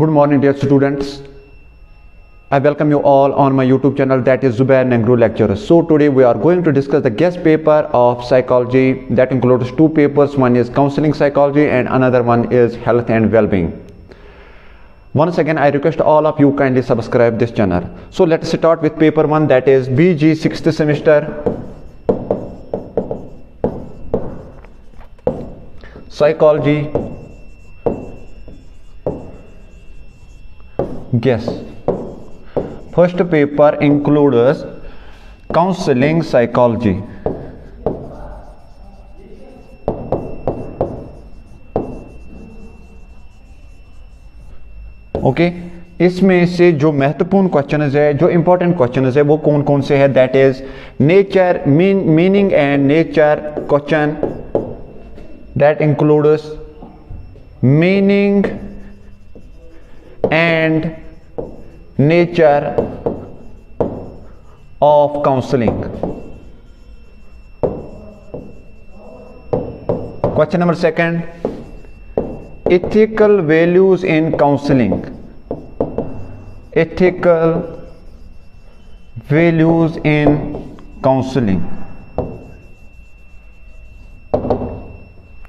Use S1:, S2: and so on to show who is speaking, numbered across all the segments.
S1: Good morning dear students. I welcome you all on my YouTube channel that is Zubair Nehru Lecturer. So today we are going to discuss the guest paper of psychology that includes two papers. One is counseling psychology and another one is health and well-being. Once again I request all of you kindly subscribe this channel. So let's start with paper 1 that is BG 6th semester psychology guess first paper include counselling psychology okay okay? इसमें से जो महत्वपूर्ण question है जो important question है वो कौन कौन से है that is nature mean meaning and nature question that includes meaning and Nature of counseling. Question number second, ethical values in counseling. Ethical values in counseling.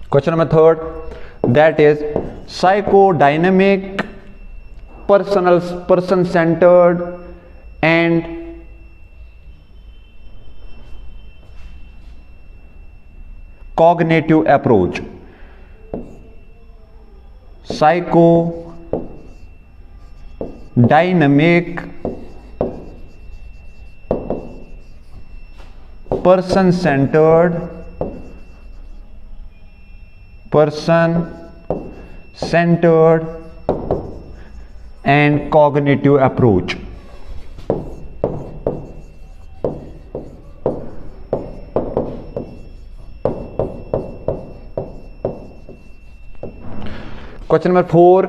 S1: Question number third, that is psychodynamic personal person centered and cognitive approach psycho dynamic person centered person centered and cognitive approach. Question number four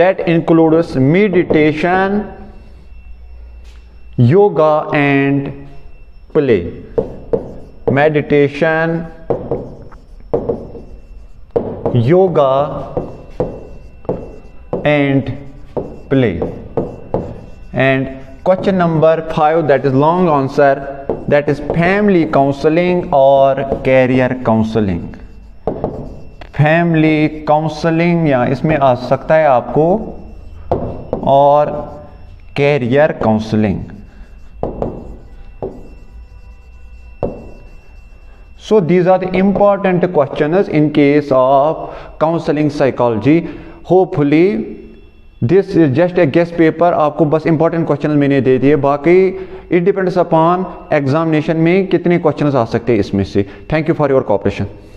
S1: that includes meditation, yoga, and play. Meditation, yoga, and play and question number 5 that is long answer that is family counseling or career counseling family counseling ya isme aa sakta hai aapko or career counseling so these are the important questions in case of counseling psychology hopefully this is just a guess paper आपको बस important question मैंने दे दिए बाकी it depends upon examination में कितने question आ सकते हैं इसमें से thank you for your cooperation